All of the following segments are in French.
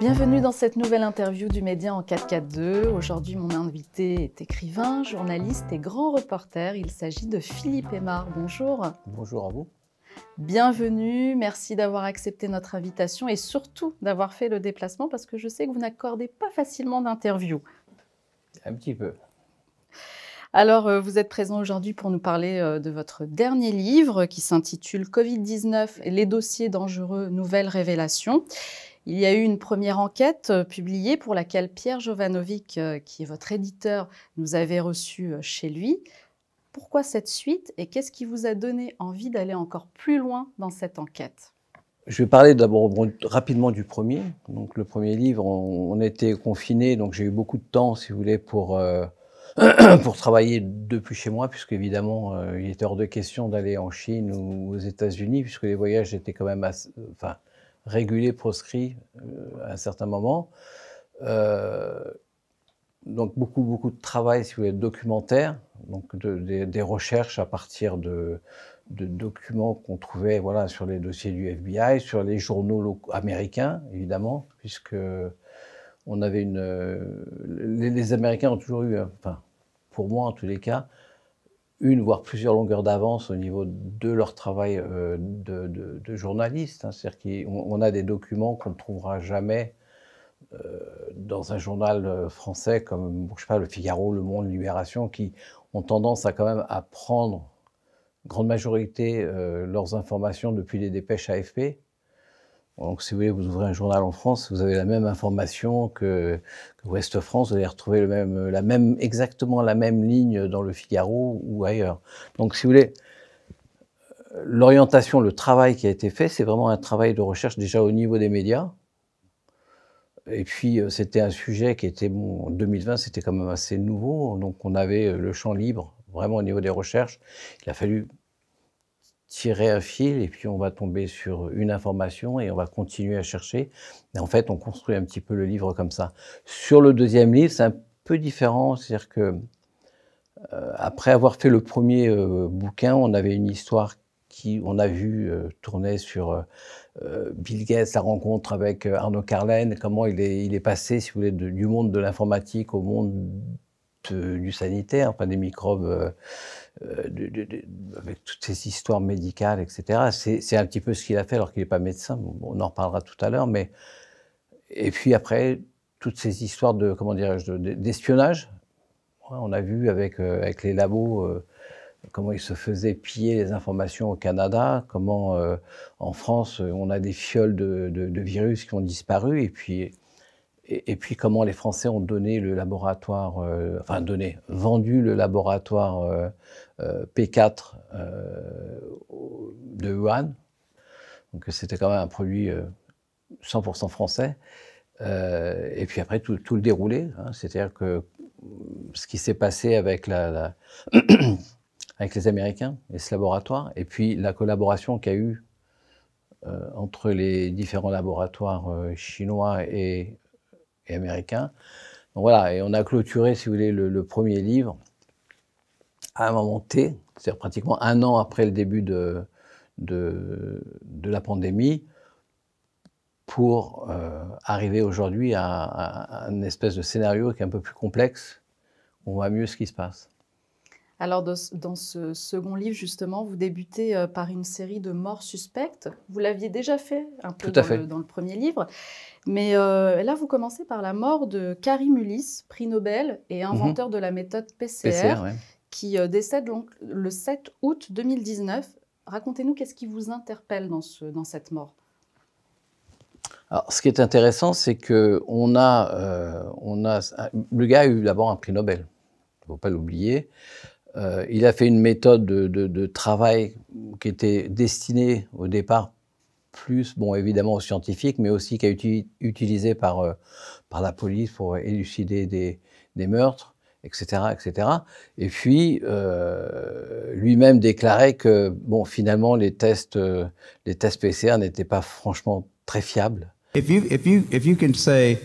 Bienvenue dans cette nouvelle interview du Média en 442. Aujourd'hui, mon invité est écrivain, journaliste et grand reporter. Il s'agit de Philippe Aymar. Bonjour. Bonjour à vous. Bienvenue, merci d'avoir accepté notre invitation et surtout d'avoir fait le déplacement parce que je sais que vous n'accordez pas facilement d'interview. Un petit peu. Alors, euh, vous êtes présent aujourd'hui pour nous parler euh, de votre dernier livre qui s'intitule Covid-19 et les dossiers dangereux, nouvelles révélations. Il y a eu une première enquête euh, publiée pour laquelle Pierre Jovanovic, euh, qui est votre éditeur, nous avait reçu euh, chez lui. Pourquoi cette suite et qu'est-ce qui vous a donné envie d'aller encore plus loin dans cette enquête? Je vais parler d'abord rapidement du premier. Donc le premier livre, on, était confinés, donc j'ai eu beaucoup de temps, si vous voulez, pour, pour travailler depuis chez moi, puisque évidemment, il était hors de question d'aller en Chine ou aux États-Unis, puisque les voyages étaient quand même assez, enfin, régulé, proscrit euh, à un certain moment. Euh, donc beaucoup, beaucoup de travail, si vous voulez, documentaire, donc des recherches à partir de, documents qu'on trouvait voilà, sur les dossiers du FBI, sur les journaux américains, évidemment, puisque on avait une. Les, les Américains ont toujours eu, enfin, pour moi en tous les cas, une, voire plusieurs longueurs d'avance au niveau de leur travail euh, de, journaliste. Hein. C'est-à-dire qu'on a des documents qu'on ne trouvera jamais euh, dans un journal euh, français comme, je sais pas, Le Figaro, Le Monde, Libération, qui ont tendance à quand même à prendre, grande majorité, leurs informations depuis les dépêches AFP. Donc, si vous voulez, vous ouvrez un journal en France, vous avez la même information que, que Ouest France, vous allez retrouver exactement la même ligne dans le Figaro ou ailleurs. Donc, si vous voulez, l'orientation, le travail qui a été fait, c'est vraiment un travail de recherche déjà au niveau des médias. Et puis, euh, c'était un sujet qui était, en 2020, c'était quand même assez nouveau. Donc, on avait le champ libre, vraiment au niveau des recherches. Il a fallu tirer un fil et puis on va tomber sur une information et on va continuer à chercher. En fait, on construit un petit peu le livre comme ça. Sur le deuxième livre, c'est un peu différent, c'est-à-dire que euh, après avoir fait le premier euh, bouquin, on avait une histoire qui, on a vu euh, tourner sur Bill Gates, la rencontre avec Arnaud Carlen, comment il est, il est passé, si vous voulez, du monde de l'informatique au monde du sanitaire, enfin des microbes euh, avec toutes ces histoires médicales, etc. C'est un petit peu ce qu'il a fait alors qu'il n'est pas médecin. on en reparlera tout à l'heure. Mais et puis après, toutes ces histoires de comment d'espionnage. on a vu avec euh, avec les labos. Euh, comment ils se faisaient piller les informations au Canada, comment en France on a des fioles de, virus qui ont disparu, et puis et, puis comment les Français ont donné le laboratoire, enfin donné, vendu le laboratoire P4 de Wuhan. Donc c'était quand même un produit 100% français. et puis après tout, le déroulé, hein. c'est-à-dire que ce qui s'est passé avec, les Américains et ce laboratoire, et puis la collaboration qu'il y a eu entre les différents laboratoires chinois et et américain. Donc voilà, et on a clôturé, si vous voulez, le, premier livre à un moment T, c'est-à-dire pratiquement un an après le début de, de, de la pandémie, pour euh, arriver aujourd'hui à, à, une espèce de scénario qui est un peu plus complexe, on voit mieux ce qui se passe. Alors, dans ce second livre, justement, vous débutez euh, par une série de morts suspectes. Vous l'aviez déjà fait un peu dans, Le, dans, Le, premier livre. Mais euh, là, vous commencez par la mort de Karim Ulysse, prix Nobel et mhm. inventeur de la méthode PCR, qui euh, décède donc le 7 août 2019. Racontez-nous qu'est-ce qui vous interpelle dans, ce, dans cette mort alors, ce qui est intéressant, c'est que on a, on a, le gars a eu d'abord un prix Nobel. Il ne faut pas l'oublier. Euh, il a fait une méthode de, travail qui était destinée au départ plus, bon, évidemment aux scientifiques, mais aussi qui a été utilisée euh, par la police pour élucider des, meurtres, etc., etc. Et puis, euh, lui-même déclarait que, bon, finalement, les tests, les tests PCR n'étaient pas franchement très fiables. If you, if you, if you can say,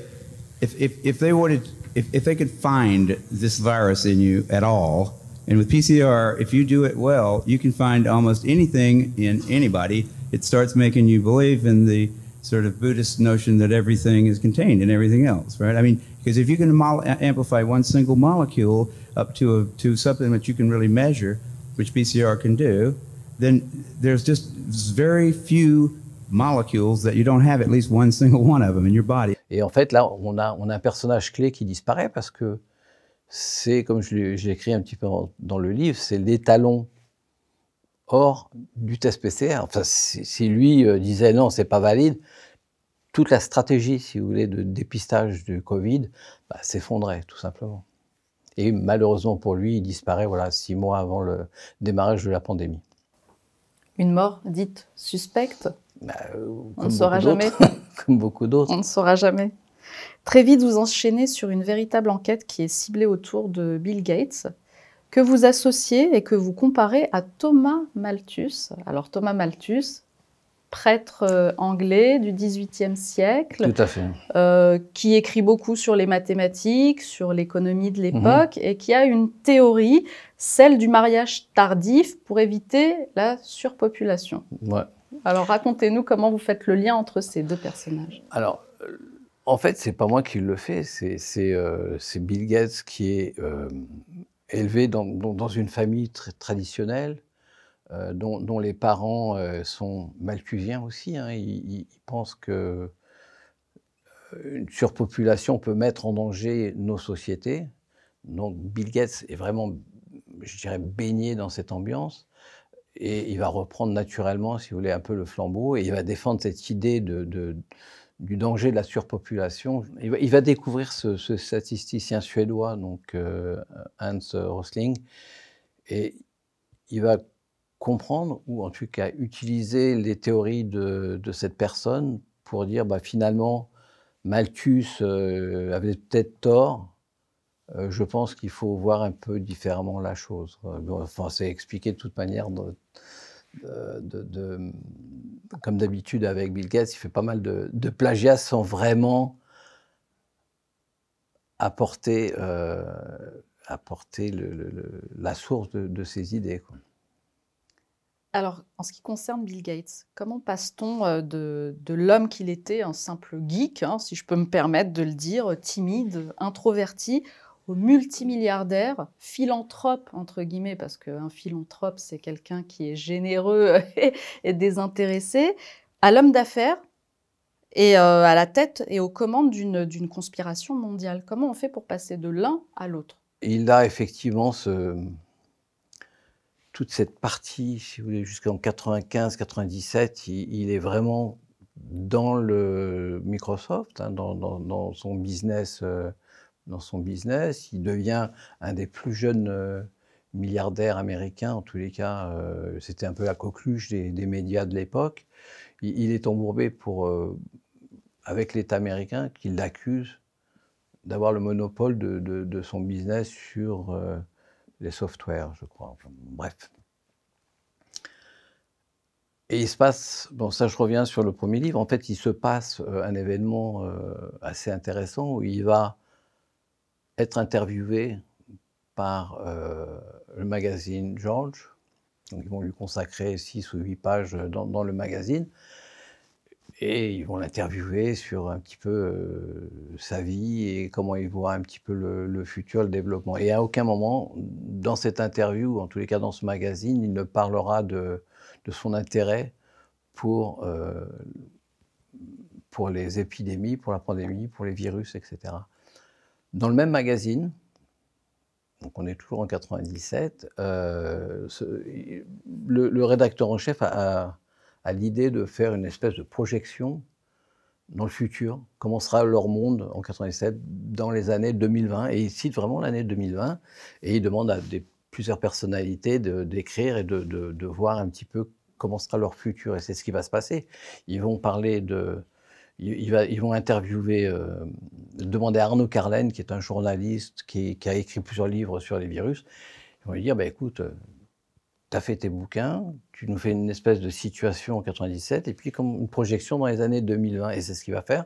if, if, if they wanted, if, if they could find this virus in you at all, And with PCR, if you do it well, you can find almost anything in anybody. It starts making you believe in the sort of Buddhist notion that everything is contained in everything else, right? I mean, because if you can amplify one single molecule up to a, to something that you can really measure, which PCR can do, then there's just very few molecules that you don't have at least one single one of them in your body. Et en fait, là, on a, on a un personnage clé qui disparaît parce que c'est, comme je l'ai écrit un petit peu dans le livre, c'est l'étalon hors du test PCR. Enfin, si, lui euh, disait non, c'est pas valide, toute la stratégie, si vous voulez, de dépistage du Covid bah, s'effondrait, tout simplement. Et malheureusement pour lui, il disparaît voilà, six mois avant le démarrage de la pandémie. Une mort dite suspecte bah, euh, On ne saura jamais. comme beaucoup d'autres. On ne saura jamais. Très vite, vous enchaînez sur une véritable enquête qui est ciblée autour de Bill Gates, que vous associez et que vous comparez à Thomas Malthus. Alors Thomas Malthus, prêtre euh, anglais du XVIIIe siècle, Tout à fait. Euh, qui écrit beaucoup sur les mathématiques, sur l'économie de l'époque, mhm. et qui a une théorie, celle du mariage tardif, pour éviter la surpopulation. Ouais. Alors racontez-nous comment vous faites le lien entre ces deux personnages. Alors, euh, en fait, c'est pas moi qui le fais, c'est Bill Gates qui est élevé dans, dans, une famille très traditionnelle, euh, dont, les parents euh, sont malthusiens aussi. Hein. Ils, pensent que euh, une surpopulation peut mettre en danger nos sociétés. Donc Bill Gates est vraiment, je dirais, baigné dans cette ambiance. Et il va reprendre naturellement, si vous voulez, un peu le flambeau, et il va défendre cette idée du danger de la surpopulation. Il va, découvrir ce, statisticien suédois, donc Hans Rosling, et il va comprendre, ou en tout cas utiliser les théories de, cette personne pour dire bah, finalement, Malthus euh, avait peut-être tort. Euh, je pense qu'il faut voir un peu différemment la chose. Enfin, c'est expliqué de toute manière comme d'habitude avec Bill Gates, il fait pas mal de, plagiat sans vraiment apporter, euh, apporter la source de, ses idées. Alors, en ce qui concerne Bill Gates, comment passe-t-on euh, de, l'homme qu'il était, un simple geek, hein, si je peux me permettre de le dire, timide, introverti, au multimilliardaire, philanthrope, entre guillemets, parce qu'un philanthrope, c'est quelqu'un qui est généreux et, désintéressé, à l'homme d'affaires et euh, à la tête et aux commandes d'une conspiration mondiale. Comment on fait pour passer de l'un à l'autre? Il a effectivement ce, toute cette partie, si vous voulez, jusqu'en 95-97, il, est vraiment dans le Microsoft, hein, dans, son business. Euh, dans son business. Il devient un des plus jeunes euh, milliardaires américains, en tous les cas. Euh, c'était un peu la coqueluche des, médias de l'époque. Il, est embourbé avec l'État américain qui l'accuse d'avoir le monopole de, son business sur les softwares, je crois. bref. Et il se passe, bon ça je reviens sur le premier livre, en fait il se passe un événement assez intéressant où il va être interviewé par euh, le magazine George. ils vont lui consacrer 6 ou 8 pages dans, le magazine. Et ils vont l'interviewer sur un petit peu euh, sa vie et comment il voit un petit peu le, futur, le développement. Et à aucun moment, dans cette interview, en tous les cas dans ce magazine, il ne parlera de, son intérêt pour, euh, pour les épidémies, pour la pandémie, pour les virus, etc. Dans le même magazine, donc on est toujours en 97, euh, le, rédacteur en chef a, l'idée de faire une espèce de projection dans le futur, comment sera leur monde en 97 dans les années 2020. Et il cite vraiment l'année 2020 et il demande à plusieurs personnalités d'écrire et de, voir un petit peu comment sera leur futur. Et c'est ce qui va se passer. Ils vont parler de, ils, vont interviewer, euh, demander à Arnaud Carlen, qui est un journaliste qui, a écrit plusieurs livres sur les virus. Ils vont lui dire bah, écoute, euh, tu fait tes bouquins, tu nous fais une espèce de situation en 97, et puis comme une projection dans les années 2020. Et c'est ce qu'il va faire.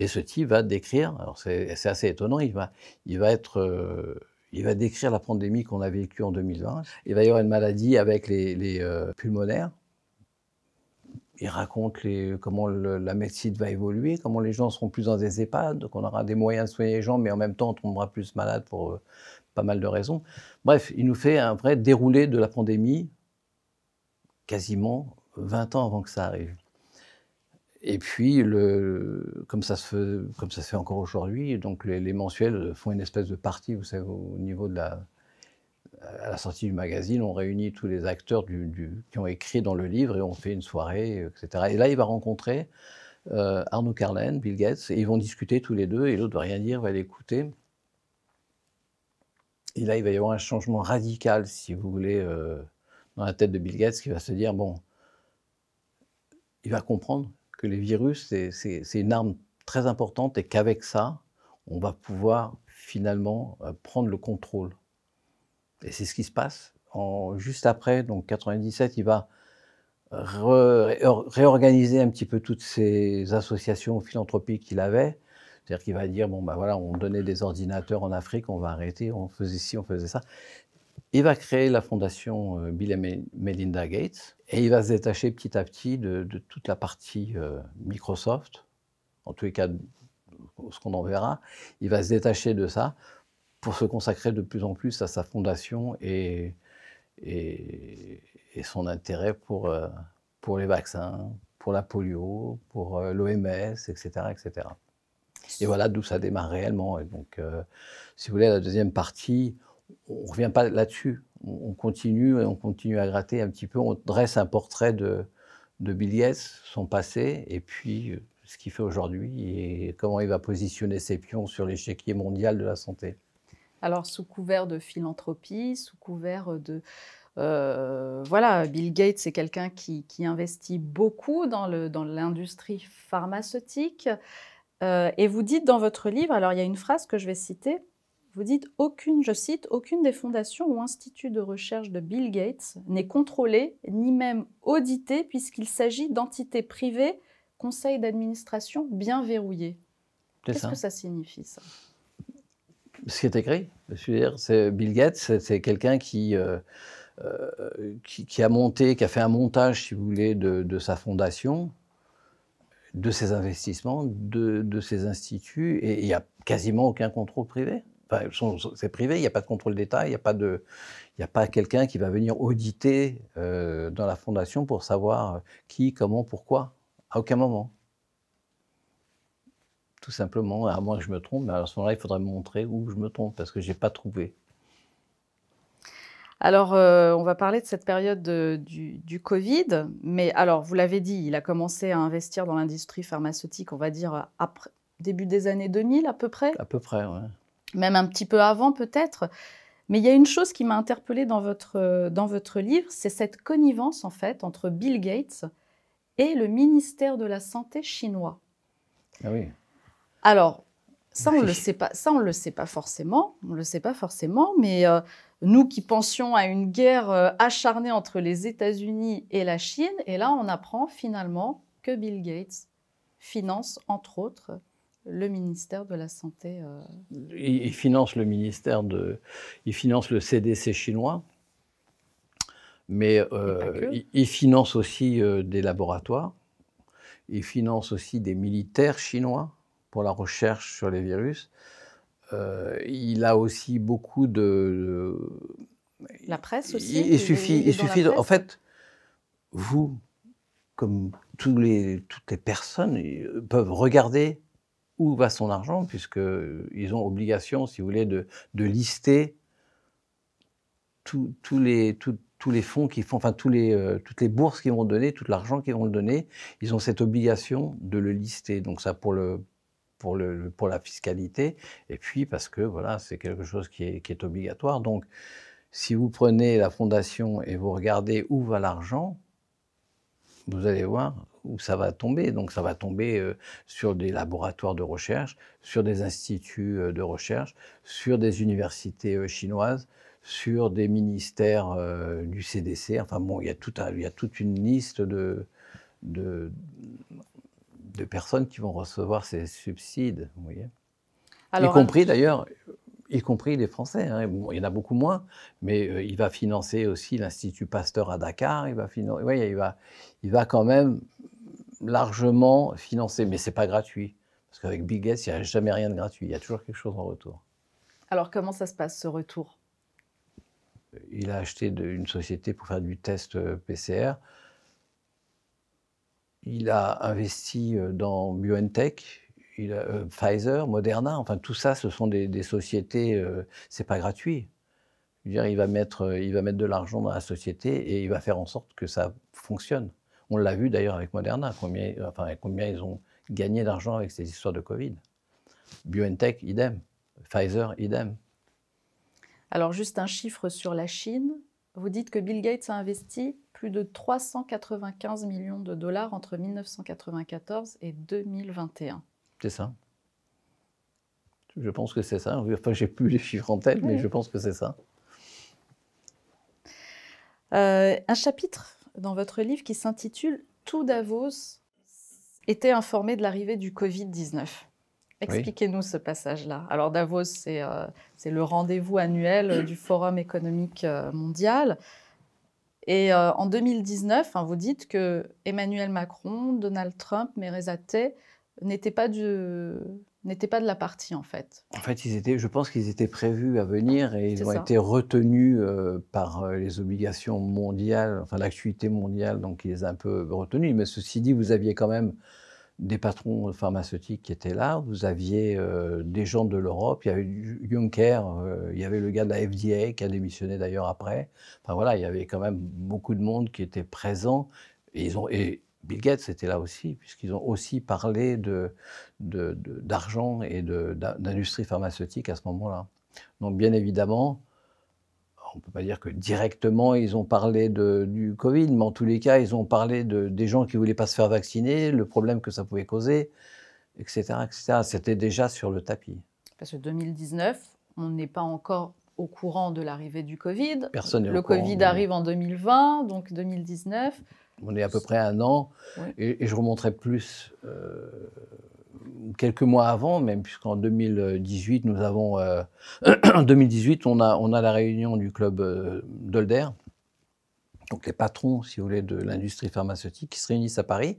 Et ce type va décrire, alors c'est assez étonnant, il va, il va être. Euh, il va décrire la pandémie qu'on a vécue en 2020. Il va y avoir une maladie avec les, pulmonaires, il raconte comment la médecine va évoluer, comment les gens seront plus dans des EHPAD, qu'on aura des moyens de soigner les gens, mais en même temps on tombera plus malade pour euh, pas mal de raisons. Bref, il nous fait un vrai déroulé de la pandémie, quasiment 20 ans avant que ça arrive. Et puis, le, comme, ça se fait, encore aujourd'hui, donc les, mensuels font une espèce de partie, vous savez, au niveau de la, à la sortie du magazine, on réunit tous les acteurs qui ont écrit dans le livre et on fait une soirée, etc. Et là, il va rencontrer euh, Arnaud Carlen, Bill Gates, et ils vont discuter tous les deux, et l'autre ne va rien dire, va l'écouter. Et là, il va y avoir un changement radical, si vous voulez, euh, dans la tête de Bill Gates, qui va se dire, bon, il va comprendre que les virus, c'est une arme très importante et qu'avec ça, on va pouvoir finalement euh, prendre le contrôle. Et c'est ce qui se passe. Juste après, donc 97, il va réorganiser un petit peu toutes ces associations philanthropiques qu'il avait. C'est-à-dire qu'il va dire, bon, ben voilà, on donnait des ordinateurs en Afrique, on va arrêter, on faisait ci, on faisait ça. Il va créer la fondation euh, Bill et Melinda Gates et il va se détacher petit à petit de, toute la partie euh, Microsoft, en tous les cas, ce qu'on en verra. Il va se détacher de ça pour se consacrer de plus en plus à sa fondation et, et, son intérêt pour, euh, pour les vaccins, pour la polio, pour l'OMS, etc., etc. Et voilà d'où ça démarre réellement. Et donc, euh, si vous voulez, la deuxième partie, on ne revient pas là-dessus. On, continue et on continue à gratter un petit peu. On dresse un portrait de, de Bill Gates, son passé, et puis euh, ce qu'il fait aujourd'hui et comment il va positionner ses pions sur l'échiquier mondial de la santé. Alors, sous couvert de philanthropie, sous couvert de... Euh, voilà, Bill Gates, c'est quelqu'un qui, qui, investit beaucoup dans l'industrie dans pharmaceutique. Euh, et vous dites dans votre livre, alors il y a une phrase que je vais citer, vous dites aucune, je cite, aucune des fondations ou instituts de recherche de Bill Gates n'est contrôlée ni même auditée puisqu'il s'agit d'entités privées, conseils d'administration bien verrouillés. Qu'est-ce que ça signifie ça? Ce qui est écrit, c'est Bill Gates, c'est quelqu'un qui, euh, euh, qui, qui, a monté, qui a fait un montage, si vous voulez, de, de sa fondation de ces investissements, de, de ces instituts, et il n'y a quasiment aucun contrôle privé. Enfin, c'est privé, il n'y a pas de contrôle d'État, il n'y a pas, de, a pas quelqu'un qui va venir auditer euh, dans la fondation pour savoir qui, comment, pourquoi, à aucun moment. Tout simplement, à moins que je me trompe, mais à ce moment-là, il faudrait me montrer où je me trompe, parce que je n'ai pas trouvé. Alors, euh, on va parler de cette période du, Covid, mais alors, vous l'avez dit, il a commencé à investir dans l'industrie pharmaceutique, on va dire, après, début des années 2000 à peu près À peu près, oui. Même un petit peu avant peut-être. Mais il y a une chose qui m'a interpellée dans votre, dans votre livre, c'est cette connivence en fait entre Bill Gates et le ministère de la Santé chinois. Ah oui. Alors, ça, on ne le sait pas. Ça, on le sait pas forcément. On le sait pas forcément. Mais euh, nous qui pensions à une guerre euh, acharnée entre les États-Unis et la Chine, et là, on apprend finalement que Bill Gates finance, entre autres, le ministère de la Santé. Euh. Il, finance le ministère de. Il finance le CDC chinois. Mais il, il, finance aussi des laboratoires. Il finance aussi des militaires chinois pour la recherche sur les virus. Euh, il a aussi beaucoup de. La presse aussi. Il, suffit, il suffit. en fait, vous, comme tous les, toutes les personnes, peuvent regarder où va son argent, puisqu'ils ont obligation, si vous voulez, de, de lister tous les, tous les fonds qui font, enfin tous les, euh, toutes les bourses qu'ils vont donner, tout l'argent qu'ils vont le donner, ils ont cette obligation de le lister. Donc ça, pour le, pour, la fiscalité, et puis parce que voilà, c'est quelque chose qui est, obligatoire. Donc, si vous prenez la fondation et vous regardez où va l'argent, vous allez voir où ça va tomber. Donc ça va tomber euh, sur des laboratoires de recherche, sur des instituts euh, de recherche, sur des universités euh, chinoises, sur des ministères du CDC. Enfin bon, il y a, tout il y a toute une liste de, de personnes qui vont recevoir ces subsides, vous voyez. y compris d'ailleurs, y compris les Français. Hein. il y en a beaucoup moins, mais euh, il va financer aussi l'Institut Pasteur à Dakar. Il va, il, va, il va quand même largement financer, mais c'est pas gratuit. Parce qu'avec Bill Gates, il n'y a jamais rien de gratuit. Il y a toujours quelque chose en retour. Alors, comment ça se passe, ce retour? Il a acheté une société pour faire du test euh, PCR. Il a investi euh, dans BioNTech, il a, euh, Pfizer, Moderna, enfin tout ça, ce sont des, sociétés, euh, c'est pas gratuit. Dire, il va mettre, euh, il va mettre de l'argent dans la société et il va faire en sorte que ça fonctionne. On l'a vu d'ailleurs avec Moderna, combien, enfin, combien ils ont gagné d'argent avec ces histoires de Covid. BioNTech, idem. Pfizer, idem. Alors juste un chiffre sur la Chine. Vous dites que Bill Gates a investi plus de 395 millions de dollars entre 1994 et 2021. C'est ça. Je pense que c'est ça. Enfin, j'ai plus les chiffres en tête, mais je pense que c'est ça. Euh, un chapitre dans votre livre qui s'intitule Tout Davos était informé de l'arrivée du Covid-19. Expliquez-nous ce passage-là. Alors Davos, c'est euh, le rendez-vous annuel du Forum économique euh, mondial. Et en 2019, vous dites que Emmanuel Macron, Donald Trump, Tay n'étaient pas, pas de la partie en fait. En fait, ils étaient, je pense qu'ils étaient prévus à venir et ils ont été retenus euh, par euh, les obligations mondiales, enfin l'actualité mondiale, donc ils les ont un peu retenus. Mais ceci dit, vous aviez quand même des patrons pharmaceutiques qui étaient là, vous aviez euh, des gens de l'Europe, il y avait Juncker, il y avait le gars de la FDA qui a démissionné d'ailleurs après. Enfin voilà, il y avait quand même beaucoup de monde qui était présent. Et Bill Gates était là aussi, puisqu'ils ont aussi parlé d'argent de, et d'industrie pharmaceutique à ce moment-là. Donc bien évidemment, on ne peut pas dire que directement ils ont parlé du Covid, mais en tous les cas, ils ont parlé de, des gens qui ne voulaient pas se faire vacciner, le problème que ça pouvait causer, etc. etc. C'était déjà sur le tapis. Parce que 2019, on n'est pas encore au courant de l'arrivée du Covid. Personne Le Covid arrive en 2020, donc 2019. On est à peu près un an, et, je remonterai plus euh, quelques mois avant, même puisqu'en 2018, nous avons, euh, en 2018, on a, on a la réunion du club euh, Dolder, donc les patrons, si vous voulez, de l'industrie pharmaceutique qui se réunissent à Paris.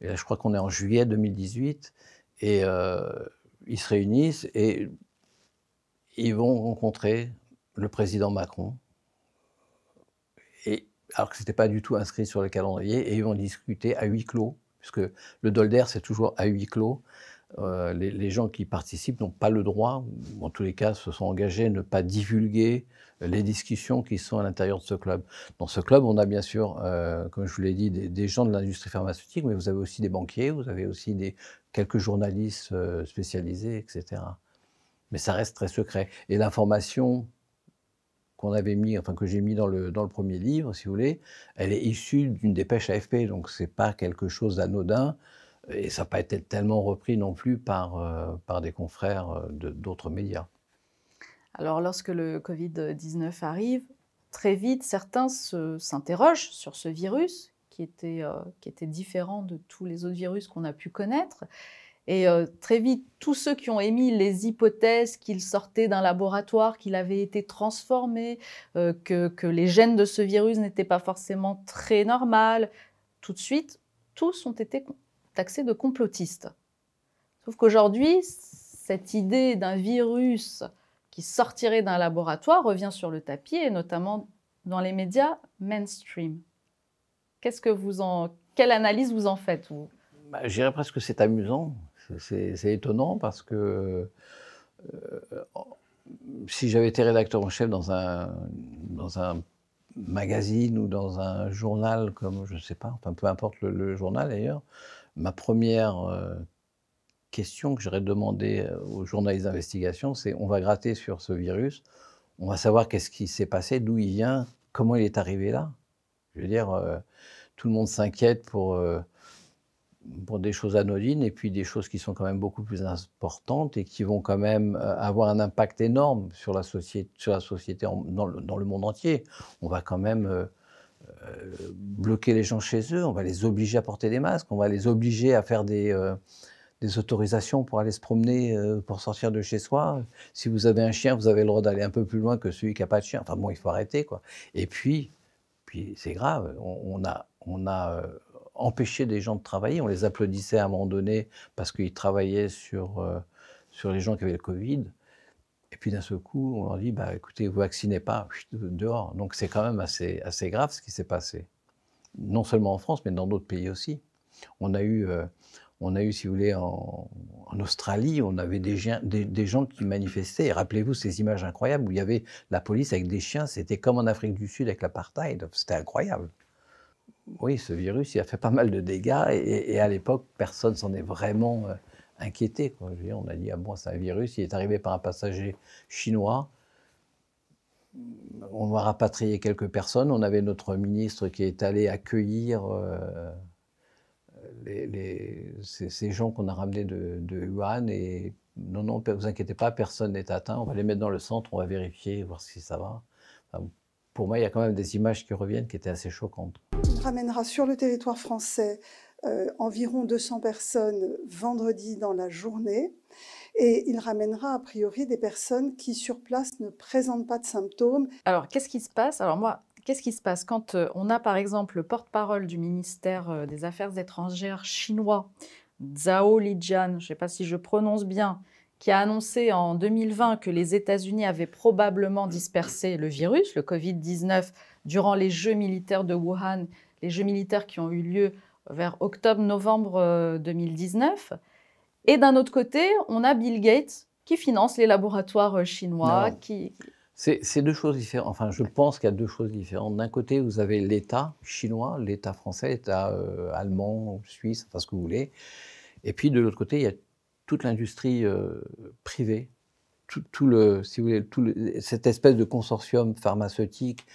Et là, je crois qu'on est en juillet 2018, et ils se réunissent et ils vont rencontrer le président Macron. Alors que ce n'était pas du tout inscrit sur le calendrier, et ils vont discuter à huis clos, puisque le Dolder, c'est toujours à huis clos. Euh, les, gens qui participent n'ont pas le droit, ou en tous les cas se sont engagés à ne pas divulguer les discussions qui sont à l'intérieur de ce club. Dans ce club, on a bien sûr, euh, comme je vous l'ai dit, des, gens de l'industrie pharmaceutique, mais vous avez aussi des banquiers, vous avez aussi des, quelques journalistes euh, spécialisés, etc. Mais ça reste très secret. Et l'information qu'on avait mis, enfin que j'ai mis dans le, dans le premier livre, si vous voulez, elle est issue d'une dépêche AFP, donc c'est pas quelque chose d'anodin, et ça n'a pas été tellement repris non plus par, euh, par des confrères euh, d'autres médias. Alors lorsque le Covid-19 arrive, très vite, certains s'interrogent sur ce virus qui était, euh, qui était différent de tous les autres virus qu'on a pu connaître. Et euh, très vite, tous ceux qui ont émis les hypothèses qu'il sortait d'un laboratoire, qu'il avait été transformé, euh, que, les gènes de ce virus n'étaient pas forcément très normales, tout de suite, tous ont été taxés de complotistes. Sauf qu'aujourd'hui, cette idée d'un virus qui sortirait d'un laboratoire revient sur le tapis, et notamment dans les médias mainstream. Quelle analyse vous en faites vous? Bah, Je dirais presque que c'est amusant. C'est étonnant parce que euh, si j'avais été rédacteur en chef dans un, magazine ou dans un journal comme, je ne sais pas, enfin peu importe le, journal d'ailleurs, ma première euh, question que j'aurais demandé euh, aux journalistes d'investigation, c'est on va gratter sur ce virus, on va savoir qu'est-ce qui s'est passé, d'où il vient, comment il est arrivé là. Je veux dire, tout le monde s'inquiète pour pour des choses anodines et puis des choses qui sont quand même beaucoup plus importantes et qui vont quand même euh, avoir un impact énorme sur la société, sur la société dans, le, monde entier. On va quand même euh, euh, bloquer les gens chez eux, on va les obliger à porter des masques, on va les obliger à faire des, des autorisations pour aller se promener, pour sortir de chez soi. Si vous avez un chien, vous avez le droit d'aller un peu plus loin que celui qui n'a pas de chien. Enfin bon, il faut arrêter, quoi. Et puis, puis c'est grave, on, a, on a euh, empêché des gens de travailler. On les applaudissait à un moment donné parce qu'ils travaillaient sur, euh, sur les gens qui avaient le Covid. Et puis d'un seul coup, on leur dit, bah, écoutez, vous vaccinez pas, dehors. Donc c'est quand même assez, assez grave ce qui s'est passé. Non seulement en France, mais dans d'autres pays aussi. On a eu, on a eu, si vous voulez, en, Australie, on avait des, des, gens qui manifestaient. Rappelez-vous ces images incroyables où il y avait la police avec des chiens. C'était comme en Afrique du Sud avec l'apartheid. C'était incroyable. Oui, ce virus, il a fait pas mal de dégâts. Et, à l'époque, personne s'en est vraiment euh, inquiété. on a dit, ah bon, c'est un virus. Il est arrivé par un passager chinois. On va rapatrier quelques personnes. On avait notre ministre qui est allé accueillir. Euh, ces, gens qu'on a ramenés de, de Wuhan et non, non, ne vous inquiétez pas, personne n'est atteint. On va les mettre dans le centre, on va vérifier, voir si ça va. Pour moi, il y a quand même des images qui reviennent qui étaient assez choquantes. On ramènera sur le territoire français euh, environ 200 personnes vendredi dans la journée. Et il ramènera a priori des personnes qui sur place ne présentent pas de symptômes. Alors, qu'est-ce qui se passe? Alors moi, Qu'est-ce qui se passe? Quand euh, on a par exemple le porte-parole du ministère euh, des Affaires étrangères chinois, Zhao Lijian, je ne sais pas si je prononce bien, qui a annoncé en 2020 que les États-Unis avaient probablement dispersé le virus, le Covid-19, durant les Jeux militaires de Wuhan, les Jeux militaires qui ont eu lieu vers octobre-novembre 2019. Euh, Et d'un autre côté, on a Bill Gates qui finance les laboratoires chinois, qui, c'est deux choses différentes. Enfin, je pense qu'il y a deux choses différentes. D'un côté, vous avez l'État chinois, l'État français, l'État euh, allemand, suisse, enfin ce que vous voulez. Et puis de l'autre côté, il y a toute l'industrie euh, privée, tout, le, si vous voulez, tout cette espèce de consortium pharmaceutique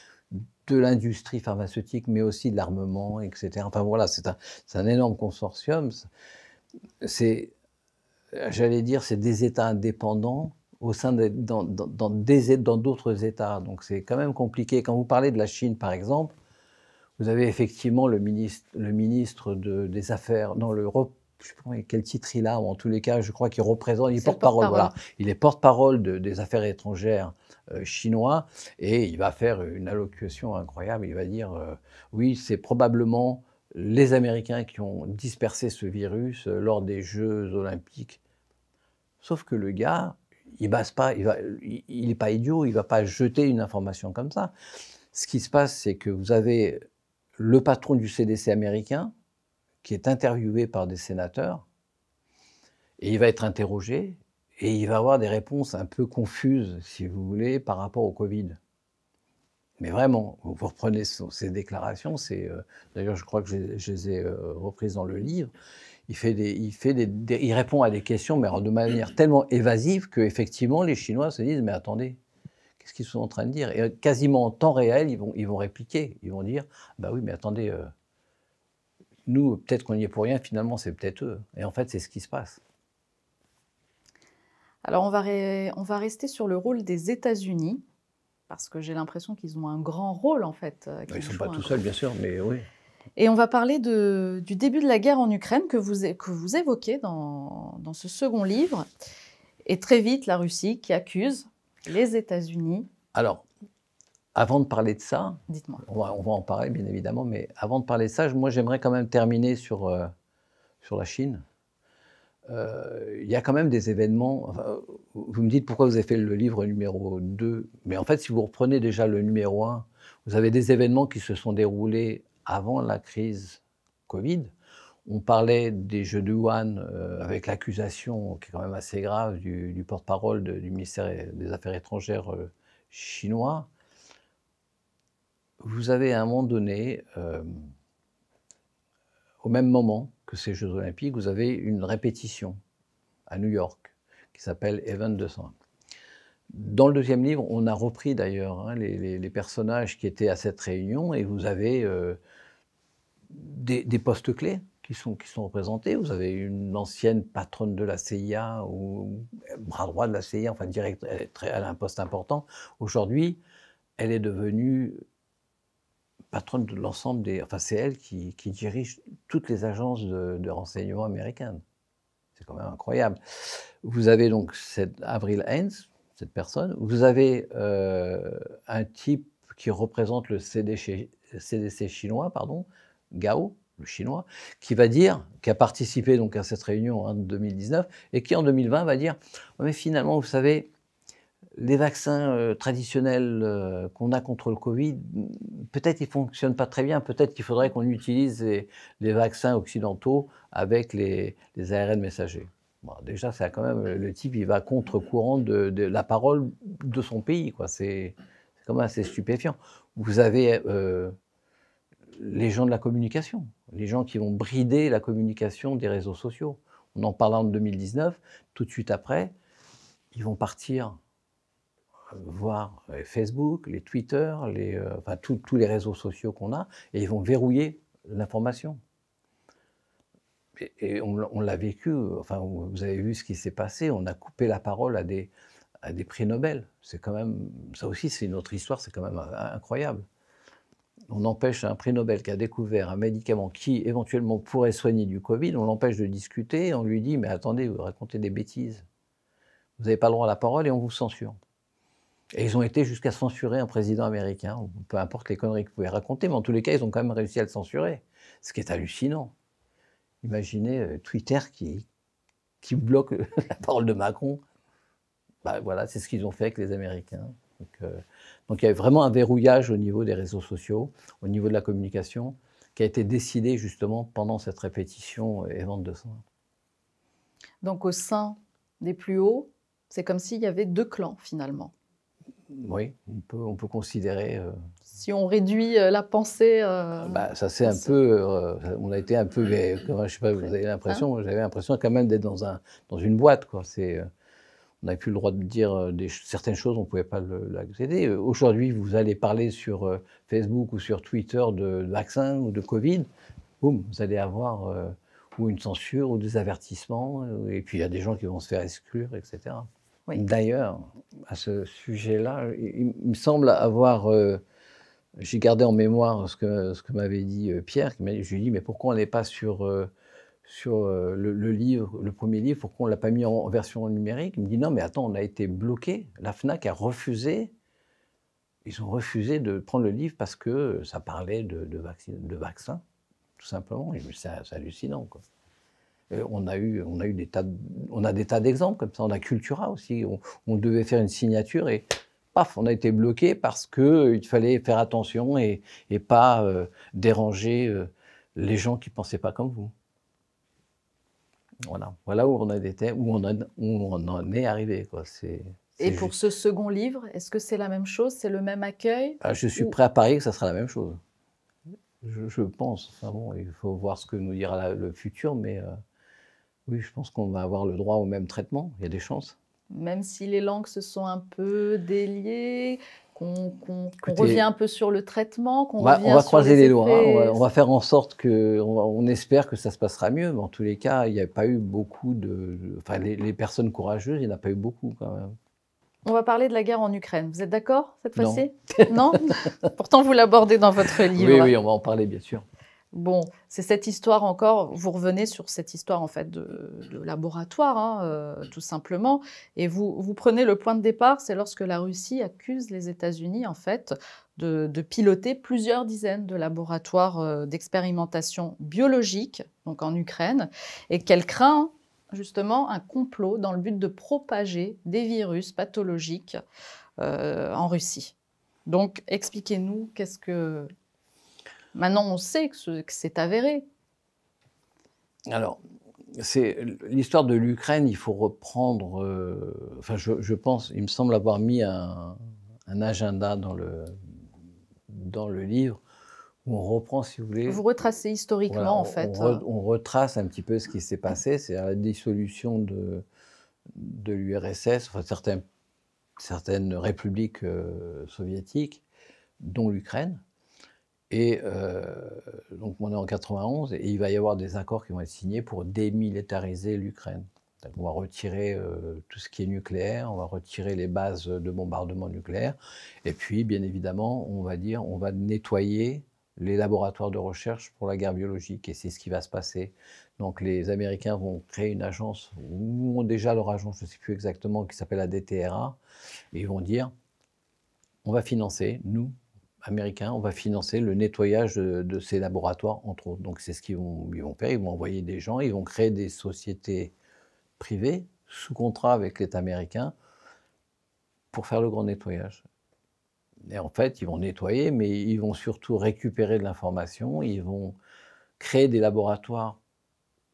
de l'industrie pharmaceutique, mais aussi de l'armement, etc. Enfin voilà, c'est un, un, énorme consortium. C'est, j'allais dire, c'est des États indépendants au sein de, dans, dans, dans d'autres États. Donc c'est quand même compliqué. Quand vous parlez de la Chine, par exemple, vous avez effectivement le ministre, le ministre de, des Affaires, dans l'Europe, je ne sais pas quel titre il a, ou en tous les cas, je crois qu'il représente, il est porte-parole, voilà. Il est porte-parole des affaires étrangères euh, chinois, et il va faire une allocution incroyable. Il va dire, euh, oui, c'est probablement les Américains qui ont dispersé ce virus euh, lors des Jeux olympiques. Sauf que le gars, il n'est pas, il, il pas idiot, il ne va pas jeter une information comme ça. Ce qui se passe, c'est que vous avez le patron du CDC américain qui est interviewé par des sénateurs, et il va être interrogé, et il va avoir des réponses un peu confuses, si vous voulez, par rapport au Covid. Mais vraiment, vous reprenez ces déclarations, c'est euh, d'ailleurs je crois que je, je les ai euh, reprises dans le livre, il, fait des, il, fait des, il répond à des questions, mais de manière tellement évasive qu'effectivement, les Chinois se disent Mais attendez, qu'est-ce qu'ils sont en train de dire? Et quasiment en temps réel, ils vont, ils vont répliquer. Ils vont dire Bah oui, mais attendez, euh, nous, peut-être qu'on n'y est pour rien, finalement, c'est peut-être eux. Et en fait, c'est ce qui se passe. Alors, on va, on va rester sur le rôle des États-Unis, parce que j'ai l'impression qu'ils ont un grand rôle, en fait. Euh, ils ne sont pas tout seuls, bien sûr, mais oui. Et on va parler du début de la guerre en Ukraine que vous, que vous évoquez dans, dans, ce second livre. Et très vite, la Russie qui accuse les États-Unis. Alors, avant de parler de ça, Dites-moi. On, va, on va en parler bien évidemment, mais avant de parler de ça, moi j'aimerais quand même terminer sur, euh, sur la Chine. Euh, il y a quand même des événements. vous me dites pourquoi vous avez fait le livre numéro 2, mais en fait, si vous reprenez déjà le numéro 1, vous avez des événements qui se sont déroulés avant la crise Covid. On parlait des Jeux de Wuhan euh, avec l'accusation, qui est quand même assez grave, du, porte-parole du ministère des Affaires étrangères euh, chinois. Vous avez à un moment donné, euh, au même moment que ces Jeux olympiques, vous avez une répétition à New York qui s'appelle Event 201. Dans le deuxième livre, on a repris d'ailleurs hein, les, personnages qui étaient à cette réunion et vous avez euh, des, postes clés qui sont, qui sont représentés. Vous avez une ancienne patronne de la CIA ou bras droit de la CIA, enfin direct, elle, a un poste important. Aujourd'hui, elle est devenue patronne de l'ensemble des. Enfin, c'est elle qui, dirige toutes les agences de, renseignement américaines. C'est quand même incroyable. Vous avez donc cette Avril Haines, cette personne. Vous avez euh, un type qui représente le CDC, CDC chinois, pardon, Gao, le chinois, qui va dire, qui a participé donc à cette réunion en 2019, et qui en 2020 va dire, mais finalement, vous savez, les vaccins euh, traditionnels euh, qu'on a contre le Covid, peut-être ils ne fonctionnent pas très bien, peut-être qu'il faudrait qu'on utilise les, vaccins occidentaux avec les, ARN messagers. déjà, c'est quand même le type, va contre-courant de, la parole de son pays. C'est quand même assez stupéfiant. Vous avez euh, les gens de la communication, les gens qui vont brider la communication des réseaux sociaux. On en parle en 2019, tout de suite après, ils vont partir voir Facebook, les Twitter, euh, enfin, tous les réseaux sociaux qu'on a, et ils vont verrouiller l'information. Et, on, l'a vécu, enfin, vous avez vu ce qui s'est passé, on a coupé la parole à des, à des prix Nobel. C'est quand même, ça aussi, c'est une autre histoire, c'est quand même incroyable. On empêche un prix Nobel qui a découvert un médicament qui éventuellement pourrait soigner du Covid, on l'empêche de discuter, on lui dit Mais attendez, vous racontez des bêtises. Vous n'avez pas le droit à la parole et on vous censure. Et ils ont été jusqu'à censurer un président américain, peu importe les conneries que vous pouvez raconter, mais en tous les cas, ils ont quand même réussi à le censurer. Ce qui est hallucinant. Imaginez euh, Twitter qui, qui bloque la parole de Macron. Bah, voilà, c'est ce qu'ils ont fait avec les Américains. Donc, euh, il y a vraiment un verrouillage au niveau des réseaux sociaux, au niveau de la communication, qui a été décidé justement pendant cette répétition et vente de soins. Donc au sein des plus hauts, c'est comme s'il y avait deux clans finalement. Oui, on peut, considérer. Euh, si on réduit euh, la pensée. Euh, bah, ça c'est un peu. on a été un peu. je sais pas, vous avez l'impression. Hein j'avais l'impression quand même d'être dans, un, dans une boîte. Quoi. C'est, on n'avait plus le droit de dire des, certaines choses, on ne pouvait pas l'accéder. Aujourd'hui, vous allez parler sur Facebook ou sur Twitter de vaccins ou de Covid, boum, vous allez avoir ou une censure ou des avertissements. Et puis il y a des gens qui vont se faire exclure, etc. D'ailleurs, à ce sujet-là, il, me semble avoir. Euh, j'ai gardé en mémoire ce que, m'avait dit euh, Pierre. Je lui ai dit Mais pourquoi on n'est pas sur, euh, le, livre, le premier livre Pourquoi on ne l'a pas mis en, version numérique? Il me dit Non, mais attends, on a été bloqué. La Fnac a refusé. Ils ont refusé de prendre le livre parce que ça parlait de, de, de vaccins, tout simplement. C'est hallucinant. Quoi. Euh, on a eu, on a eu des tas, on a des tas d'exemples comme ça. On a Cultura aussi. On, devait faire une signature et paf, on a été bloqué parce que euh, il fallait faire attention et, pas euh, déranger les gens qui pensaient pas comme vous. Voilà, voilà où on a été, où on, on en est arrivé. Quoi. C'est, et pour ce second livre, est-ce que c'est la même chose? C'est le même accueil? Ah, Je suis prêt à parier que ça sera la même chose. Je, pense. Enfin bon, il faut voir ce que nous dira le futur, mais oui, je pense qu'on va avoir le droit au même traitement. Il y a des chances. Même si les langues se sont un peu déliées, qu'on revient un peu sur le traitement, qu'on revient on va croiser les, doigts. Hein. On va, faire en sorte que, on, espère que ça se passera mieux. Mais en tous les cas, il n'y a pas eu beaucoup de, enfin, les, personnes courageuses, il n'y en a pas eu beaucoup quand même. On va parler de la guerre en Ukraine. Vous êtes d'accord cette fois-ci? Non. non? Pourtant, vous l'abordez dans votre livre. Oui, oui, on va en parler bien sûr. Bon, c'est cette histoire encore, vous revenez sur cette histoire en fait de, laboratoire, hein, euh, tout simplement, et vous, prenez le point de départ, c'est lorsque la Russie accuse les États-Unis en fait de, piloter plusieurs dizaines de laboratoires euh, d'expérimentation biologique, donc en Ukraine, et qu'elle craint justement un complot dans le but de propager des virus pathologiques euh, en Russie. Donc, expliquez-nous qu'est-ce que Maintenant, on sait que c'est avéré. Alors, c'est l'histoire de l'Ukraine. Il faut reprendre. Euh, enfin, je, pense, il me semble avoir mis un, agenda dans le dans le livre où on reprend, si vous voulez. Vous retracez historiquement, en fait. On, retrace un petit peu ce qui s'est passé. C'est la dissolution de de l'URSS, enfin certaines certaines républiques euh, soviétiques, dont l'Ukraine. Et euh, donc on est en 91 et il va y avoir des accords qui vont être signés pour démilitariser l'Ukraine. On va retirer euh, tout ce qui est nucléaire, on va retirer les bases de bombardement nucléaire, et puis bien évidemment, on va dire, on va nettoyer les laboratoires de recherche pour la guerre biologique. Et c'est ce qui va se passer. Donc les Américains vont créer une agence, ou ont déjà leur agence, je ne sais plus exactement, qui s'appelle la DTRA, et ils vont dire, on va financer, nous, Américains, on va financer le nettoyage de, ces laboratoires, entre autres. Donc c'est ce qu'ils vont, ils vont faire, ils vont envoyer des gens, ils vont créer des sociétés privées sous contrat avec l'État américain pour faire le grand nettoyage. Et en fait, ils vont nettoyer, mais ils vont surtout récupérer de l'information, ils vont créer des laboratoires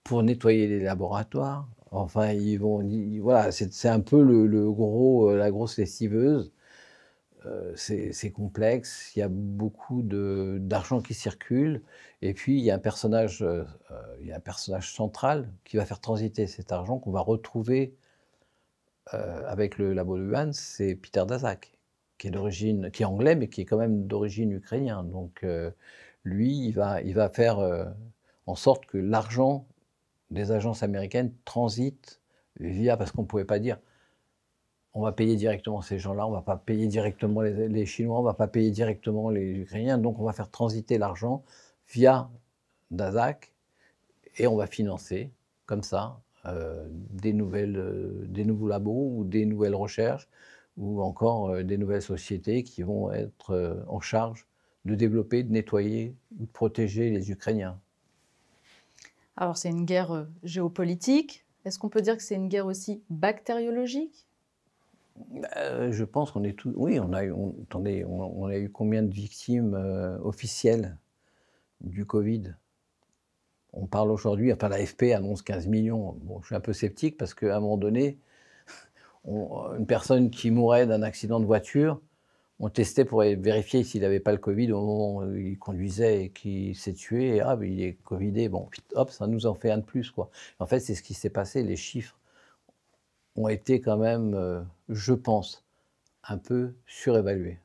pour nettoyer les laboratoires. Enfin, ils vont, voilà, c'est un peu le, gros, euh, la grosse lessiveuse. Euh, c'est complexe, il y a beaucoup d'argent qui circule, et puis il y a un personnage, euh, il y a un personnage central qui va faire transiter cet argent qu'on va retrouver avec le labo de Wuhan, c'est Peter Daszak qui est anglais, mais qui est quand même d'origine ukrainienne. Donc, euh, lui, il va, faire euh, en sorte que l'argent des agences américaines transite via, parce qu'on ne pouvait pas dire, on va payer directement ces gens-là, on ne va pas payer directement les, Chinois, on ne va pas payer directement les Ukrainiens, donc on va faire transiter l'argent via Dazak et on va financer comme ça euh, des, nouvelles, des nouveaux labos ou des nouvelles recherches ou encore euh, des nouvelles sociétés qui vont être euh, en charge de développer, de nettoyer ou de protéger les Ukrainiens. Alors c'est une guerre euh, géopolitique. Est-ce qu'on peut dire que c'est une guerre aussi bactériologique? Je pense qu'on est tous. Oui, on a eu. attendez, on, a eu combien de victimes officielles du Covid? On parle aujourd'hui. Enfin, l'AFP annonce 15 millions. Bon, je suis un peu sceptique parce qu'à un moment donné, une personne qui mourait d'un accident de voiture, on testait pour vérifier s'il n'avait pas le Covid au moment où il conduisait et qu'il s'est tué. Ah, il est Covidé. Bon, hop, ça nous en fait un de plus. En fait, c'est ce qui s'est passé. Les chiffres ont été quand même, euh, je pense, un peu surévalués.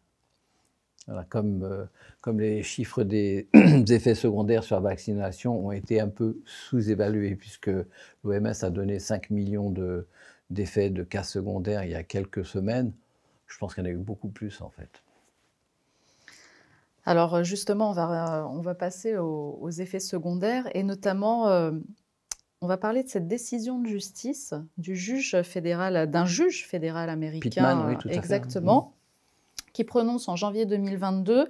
comme, euh, comme les chiffres des effets secondaires sur la vaccination ont été un peu sous-évalués, puisque l'OMS a donné 5 millions de, d'effets de cas secondaires il y a quelques semaines, je pense qu'il y en a eu beaucoup plus en fait. Alors justement, on va, euh, on va passer aux, effets secondaires et notamment, euh, on va parler de cette décision de justice du juge fédéral, d'un juge fédéral américain, oui, tout exactement, qui prononce en janvier 2022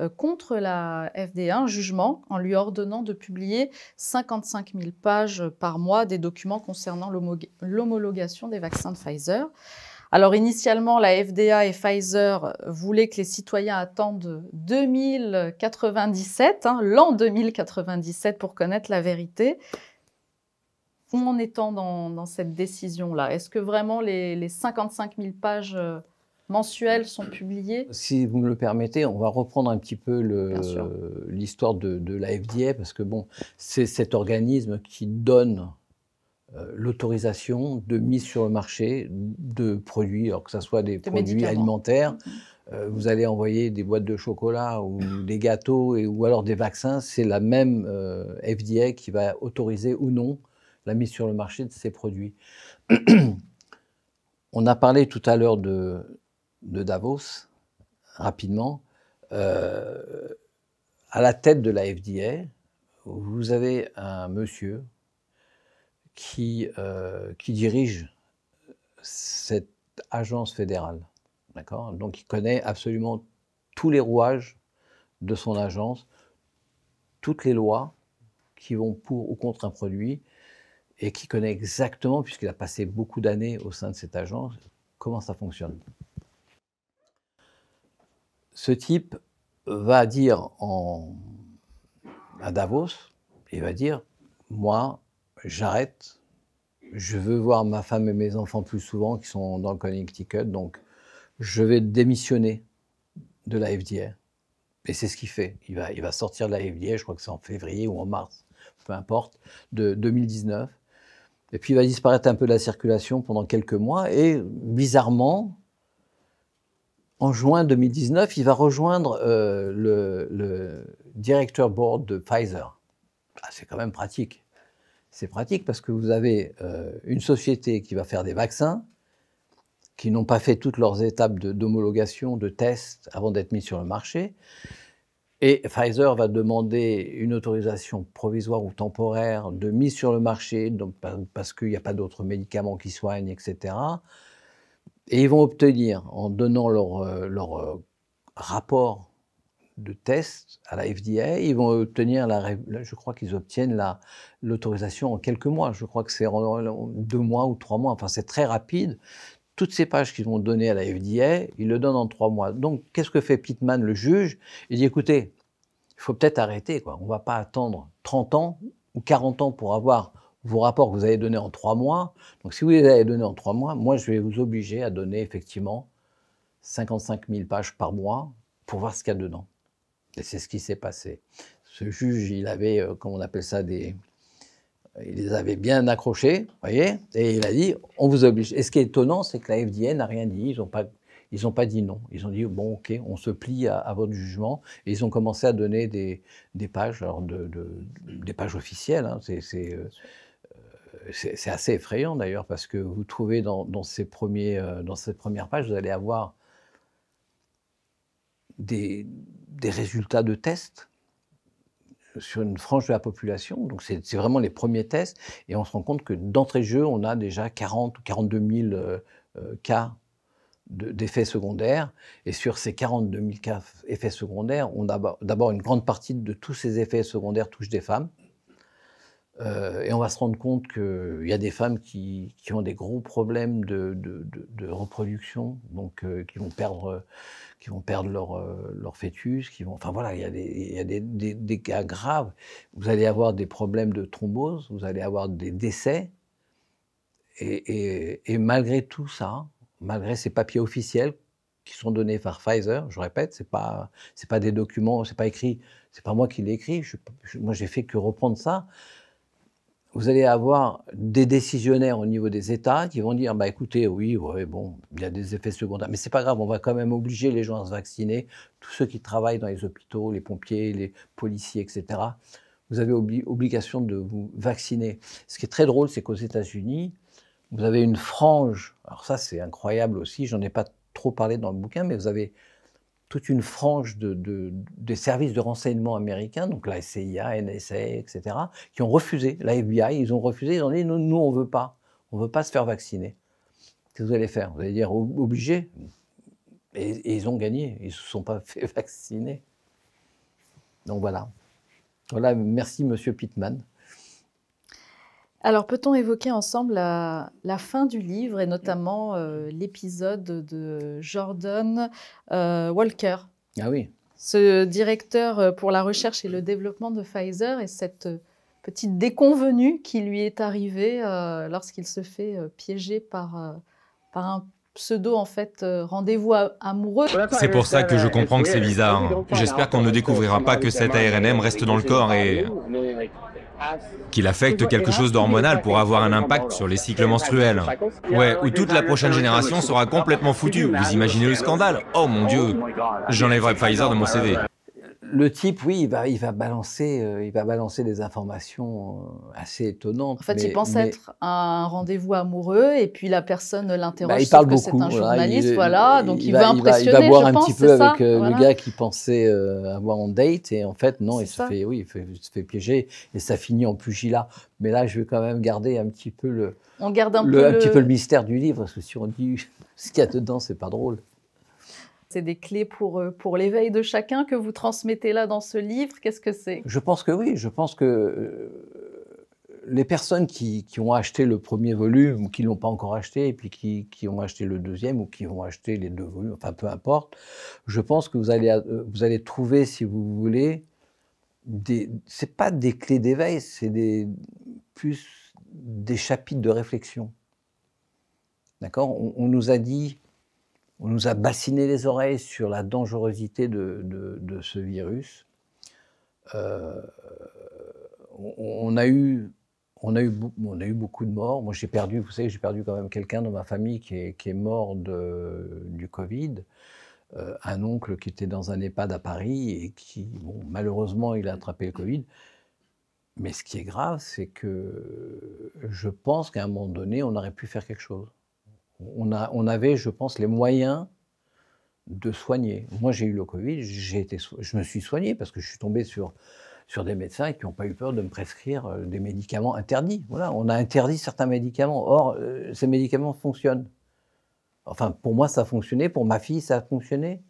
euh, contre la FDA un jugement en lui ordonnant de publier 55 000 pages par mois des documents concernant l'homologation des vaccins de Pfizer. Alors initialement, la FDA et Pfizer voulaient que les citoyens attendent 2097, hein, l'an 2097 pour connaître la vérité. Où en est-on dans, cette décision-là? Est-ce que vraiment les, les 55 000 pages euh, mensuels sont publiés. Si vous me le permettez, on va reprendre un petit peu l'histoire de, de, la FDA, parce que bon, c'est cet organisme qui donne euh, l'autorisation de mise sur le marché de produits, alors que ce soit des produits alimentaires. Mm-hmm. Euh, vous allez envoyer des boîtes de chocolat ou des gâteaux et, ou alors des vaccins, c'est la même euh, FDA qui va autoriser ou non la mise sur le marché de ces produits. On a parlé tout à l'heure de, Davos, rapidement, euh, à la tête de la FDA, vous avez un monsieur qui, euh, qui dirige cette agence fédérale. D'accord? Donc il connaît absolument tous les rouages de son agence, toutes les lois qui vont pour ou contre un produit, et qui connaît exactement, puisqu'il a passé beaucoup d'années au sein de cette agence, comment ça fonctionne ce type va dire à Davos, il va dire, moi, j'arrête, je veux voir ma femme et mes enfants plus souvent qui sont dans le Connecticut, donc je vais démissionner de la FDA. Et c'est ce qu'il fait. Il va, il va sortir de la FDA, je crois que c'est en février ou en mars, peu importe, de 2019. Et puis il va disparaître un peu de la circulation pendant quelques mois. Et bizarrement, en juin 2019, il va rejoindre euh, le, directeur board de Pfizer. Ah, c'est quand même pratique. C'est pratique parce que vous avez euh, une société qui va faire des vaccins, qui n'ont pas fait toutes leurs étapes d'homologation, de, tests avant d'être mis sur le marché. Et Pfizer va demander une autorisation provisoire ou temporaire de mise sur le marché, donc, parce qu'il n'y a pas d'autres médicaments qui soignent, etc. Et ils vont obtenir, en donnant leur, euh, leur euh, rapport de test à la FDA, ils vont obtenir, la, je crois qu'ils obtiennent l'autorisation en quelques mois. Je crois que c'est en deux mois ou trois mois. Enfin, c'est très rapide. Toutes ces pages qu'ils vont donner à la FDA, ils le donnent en trois mois. Donc, qu'est-ce que fait Pittman, le juge? Il dit, écoutez, il faut peut-être arrêter. On ne va pas attendre 30 ans ou 40 ans pour avoir vos rapports que vous avez donnés en trois mois. Donc, si vous les avez donnés en trois mois, moi, je vais vous obliger à donner effectivement 55 000 pages par mois pour voir ce qu'il y a dedans. Et c'est ce qui s'est passé. Ce juge, il avait, euh, comment on appelle ça, des, il les avait bien accrochés, voyez, et il a dit, on vous oblige. Et ce qui est étonnant, c'est que la FDA n'a rien dit, ils n'ont pas, ils ont pas dit non. Ils ont dit, bon, ok, on se plie à, votre jugement, et ils ont commencé à donner des, pages, alors de, des pages officielles, hein. c'est, euh, c'est, assez effrayant d'ailleurs, parce que vous trouvez dans, ces, premiers, euh, dans ces premières pages, vous allez avoir des résultats de tests sur une frange de la population. Donc, c'est vraiment les premiers tests. Et on se rend compte que d'entrée de jeu, on a déjà 40 ou 42 000 euh, euh, cas d'effets secondaires. Et sur ces 42 000 cas d'effets secondaires, on a d'abord une grande partie de tous ces effets secondaires touchent des femmes. Euh, et on va se rendre compte qu'il y a des femmes qui, qui, ont des gros problèmes de, reproduction, donc qui vont perdre qui vont perdre leur, euh, leur fœtus, qui vont, enfin voilà, il y a, des, y cas graves. Vous allez avoir des problèmes de thrombose, vous allez avoir des décès, et, malgré tout ça, malgré ces papiers officiels qui sont donnés par Pfizer, je répète, c'est pas c'est pas des documents, c'est pas écrit, c'est pas moi qui l'ai écrit, moi j'ai fait que reprendre ça vous allez avoir des décisionnaires au niveau des États qui vont dire bah écoutez, oui, bon, il y a des effets secondaires, mais c'est pas grave, on va quand même obliger les gens à se vacciner, tous ceux qui travaillent dans les hôpitaux, les pompiers, les policiers, etc. Vous avez obligation de vous vacciner. Ce qui est très drôle, c'est qu'aux États-Unis, vous avez une frange. Alors ça, c'est incroyable aussi. J'en ai pas trop parlé dans le bouquin, mais vous avez toute une frange de, des services de renseignement américains, donc la CIA, NSA, etc., qui ont refusé, la FBI, ils ont refusé, ils ont dit, nous, nous on ne veut pas, on ne veut pas se faire vacciner. Qu'est-ce que vous allez faire? Vous allez dire, obligé? Et, ils ont gagné, ils ne se sont pas fait vacciner. Donc voilà. Voilà, merci Monsieur Pittman. Alors, peut-on évoquer ensemble la, fin du livre et notamment euh, l'épisode de Jordan euh, Walker? Ah oui. Ce directeur euh, pour la recherche et le développement de Pfizer et cette petite déconvenue qui lui est arrivée lorsqu'il se fait piéger par, par un pseudo en fait rendez-vous amoureux. C'est pour ça que je comprends que c'est bizarre. J'espère qu'on ne découvrira pas que cet ARNM reste dans le corps et qu'il affecte quelque chose d'hormonal pour avoir un impact sur les cycles menstruels. Ouais, où toute la prochaine génération sera complètement foutue. Vous imaginez le scandale Oh mon dieu J'enlèverai Pfizer de mon CV le type, oui, il va, il va balancer, euh, il va balancer des informations euh, assez étonnantes. En fait, il pense être à un rendez-vous amoureux et puis la personne l'interroge bah, il parle que c'est un journaliste, voilà, donc il, veut impressionner. Il va, boire un petit peu avec euh, le gars qui pensait avoir un date et en fait non, il se fait, oui, il, se fait piéger et ça finit en pugilat. Mais là, je vais quand même garder un petit peu le, on garde un, peu le... un petit peu le mystère du livre parce que si on dit ce qu'il y a dedans, c'est pas drôle. C'est des clés pour, euh, pour l'éveil de chacun que vous transmettez là dans ce livre. Qu'est-ce que c'est? Je pense que oui. Je pense que euh, les personnes qui, qui, ont acheté le premier volume ou qui ne l'ont pas encore acheté et puis qui, qui, ont acheté le deuxième ou qui ont acheté les deux volumes, enfin peu importe, je pense que vous allez, euh, vous allez trouver, si vous voulez, des, c'est pas des clés d'éveil, c'est plus des chapitres de réflexion. D'accord? On, nous a dit on nous a bassiné les oreilles sur la dangerosité de, ce virus. Euh, on, a eu, beaucoup de morts. Moi, j'ai perdu, vous savez, j'ai perdu quand même quelqu'un dans ma famille qui est, mort du Covid. Euh, un oncle qui était dans un EHPAD à Paris et qui, malheureusement, il a attrapé le Covid. Mais ce qui est grave, c'est que je pense qu'à un moment donné, on aurait pu faire quelque chose on, avait, je pense, les moyens de soigner. Moi, j'ai eu le Covid, je me suis soigné parce que je suis tombé sur, sur des médecins qui n'ont pas eu peur de me prescrire euh, des médicaments interdits. Voilà, on a interdit certains médicaments. Or, euh, ces médicaments fonctionnent. Enfin, pour moi, ça a fonctionné. Pour ma fille, ça a fonctionné.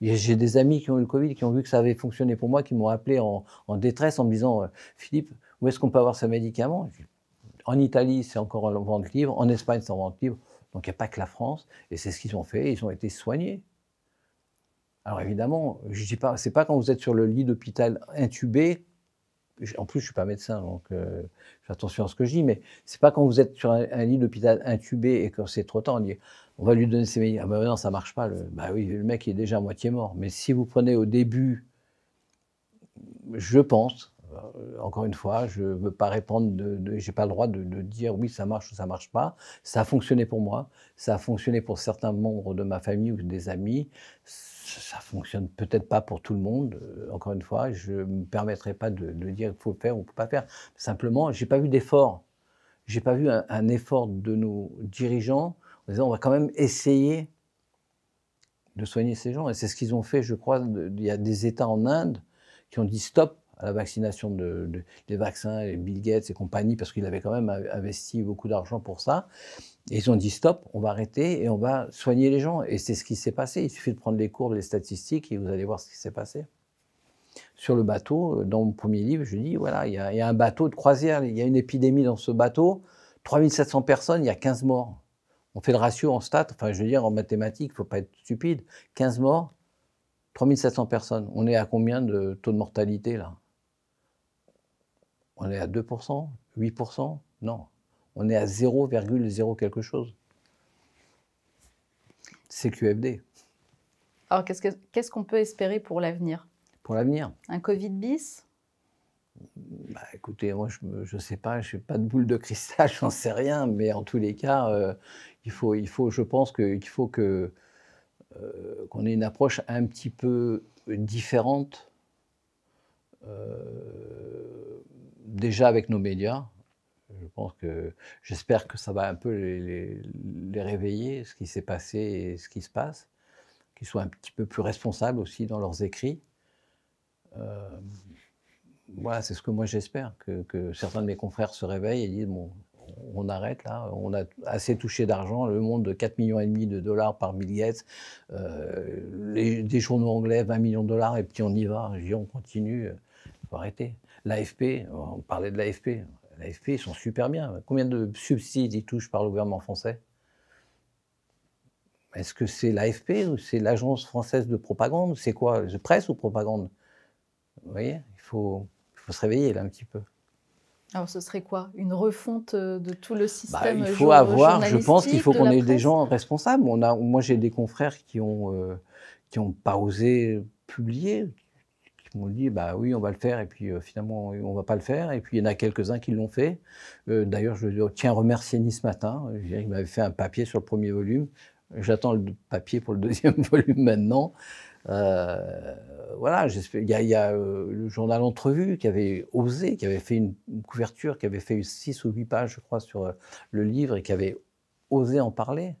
J'ai des amis qui ont eu le Covid, qui ont vu que ça avait fonctionné pour moi, qui m'ont appelé en, en, détresse en me disant euh, Philippe, où est-ce qu'on peut avoir ce médicament En Italie, c'est encore en vente libre. En Espagne, c'est en vente libre. Donc, il n'y a pas que la France. Et c'est ce qu'ils ont fait. Ils ont été soignés. Alors évidemment, je dis pas, c'est pas quand vous êtes sur le lit d'hôpital intubé. En plus, je suis pas médecin, donc euh, fais attention à ce que je dis. Mais c'est pas quand vous êtes sur un, lit d'hôpital intubé et que c'est trop tard, on dit, on va lui donner ses médicaments. Ah ben non, ça marche pas. Le, bah oui, le mec est déjà à moitié mort. Mais si vous prenez au début, je pense, encore une fois, je ne veux pas répondre, de j'ai pas le droit de, dire oui, ça marche ou ça marche pas. Ça a fonctionné pour moi, ça a fonctionné pour certains membres de ma famille ou des amis ça fonctionne peut-être pas pour tout le monde. Euh, encore une fois, je ne me permettrai pas de, dire qu'il faut le faire ou ne peut pas faire. Simplement, j'ai pas vu d'effort. J'ai pas vu un, effort de nos dirigeants en disant on va quand même essayer de soigner ces gens. Et c'est ce qu'ils ont fait, je crois. il y a des États en Inde qui ont dit stop à la vaccination de, des vaccins, Bill Gates et compagnie, parce qu'ils avaient quand même investi beaucoup d'argent pour ça. Et ils ont dit stop, on va arrêter et on va soigner les gens. Et c'est ce qui s'est passé. Il suffit de prendre les cours, les statistiques et vous allez voir ce qui s'est passé. Sur le bateau, dans mon premier livre, je dis voilà, il y, a, un bateau de croisière, il y a une épidémie dans ce bateau, 3700 personnes, il y a 15 morts. On fait le ratio en stats, enfin je veux dire en mathématiques, il ne faut pas être stupide. 15 morts, 3700 personnes. On est à combien de taux de mortalité là? On est à 2%, 8% Non, on est à 0,0 quelque chose. C'est QFD. Alors, qu'est-ce qu'on peut espérer pour l'avenir? Pour l'avenir? Un Covid bis? Bah, Écoutez, moi, je ne sais pas, je n'ai pas de boule de cristal, j'en sais rien, mais en tous les cas, euh, il, faut, il faut, je pense qu'il faut que, euh, qu'on ait une approche un petit peu différente, euh, déjà avec nos médias, je pense que j'espère que ça va un peu les, réveiller, ce qui s'est passé et ce qui se passe, qu'ils soient un petit peu plus responsables aussi dans leurs écrits. Euh, voilà, c'est ce que moi j'espère, que, certains de mes confrères se réveillent et disent bon, on arrête là, on a assez touché d'argent, le monde de 4,5 millions et demi de dollars par Bill euh, des journaux anglais 20 millions de dollars et puis on y va, on continue, il faut arrêter. L'AFP, on parlait de l'AFP, L'AFP, ils sont super bien. Combien de subsides ils touchent par le gouvernement français? Est-ce que c'est l'AFP ou c'est l'Agence française de propagande? C'est quoi? Presse ou propagande? Vous voyez il faut, il faut se réveiller là un petit peu. Alors ce serait quoi? Une refonte euh, de tout le bah, système Il faut avoir, je pense qu'il faut qu'on ait des gens responsables. On a, moi j'ai des confrères qui ont, euh, qui ont pas osé publier, m'ont dit bah oui on va le faire et puis euh, finalement on va pas le faire et puis il y en a quelques-uns qui l'ont fait. Euh, d'ailleurs je tiens à remercier Nice ce matin, il m'avait fait un papier sur le premier volume, j'attends le papier pour le deuxième volume maintenant. Euh, voilà, il y a, il y a le journal Entrevue qui avait osé, qui avait fait une, couverture, qui avait fait 6 ou 8 pages je crois sur le livre et qui avait osé en parler.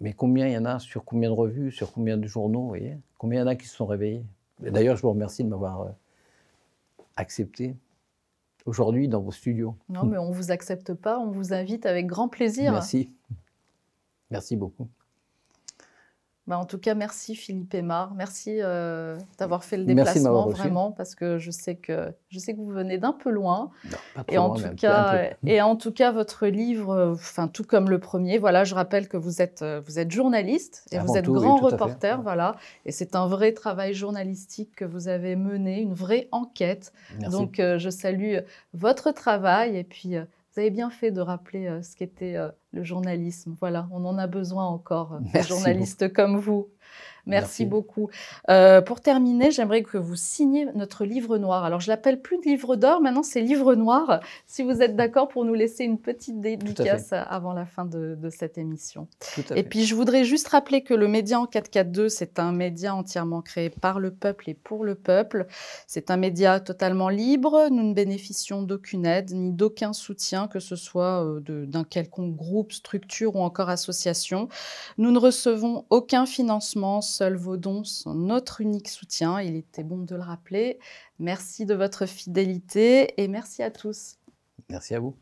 Mais combien il y en a sur combien de revues, sur combien de journaux, vous voyez? Combien il y en a qui se sont réveillés? D'ailleurs, je vous remercie de m'avoir euh, accepté aujourd'hui dans vos studios. Non, mais on ne vous accepte pas, on vous invite avec grand plaisir. Merci. Merci beaucoup. Bah, en tout cas, merci Philippe Aymar. Merci euh, d'avoir fait le déplacement vraiment parce que je sais que je sais que vous venez d'un peu loin. et en tout cas, et en tout cas, votre livre, enfin tout comme le premier, voilà, je rappelle que vous êtes euh, vous êtes journaliste et vous êtes grand reporter, voilà. Et c'est un vrai travail journalistique que vous avez mené, une vraie enquête. Donc, euh, je salue votre travail et puis vous avez bien fait de rappeler ce qu'était le journalisme. Voilà, on en a besoin encore, euh, des journalistes comme vous. Merci, beaucoup. Euh, pour terminer, j'aimerais que vous signiez notre livre noir. Alors, je l'appelle plus livre d'or, maintenant c'est livre noir. Si vous êtes d'accord pour nous laisser une petite dédicace avant la fin de, cette émission. et puis, je voudrais juste rappeler que le Média en 442, c'est un média entièrement créé par le peuple et pour le peuple. C'est un média totalement libre. Nous ne bénéficions d'aucune aide ni d'aucun soutien, que ce soit euh, d'un quelconque groupe, structure ou encore association. Nous ne recevons aucun financement lancement, seuls vos dons sont notre unique soutien. Il était bon de le rappeler. Merci de votre fidélité et merci à tous. Merci à vous.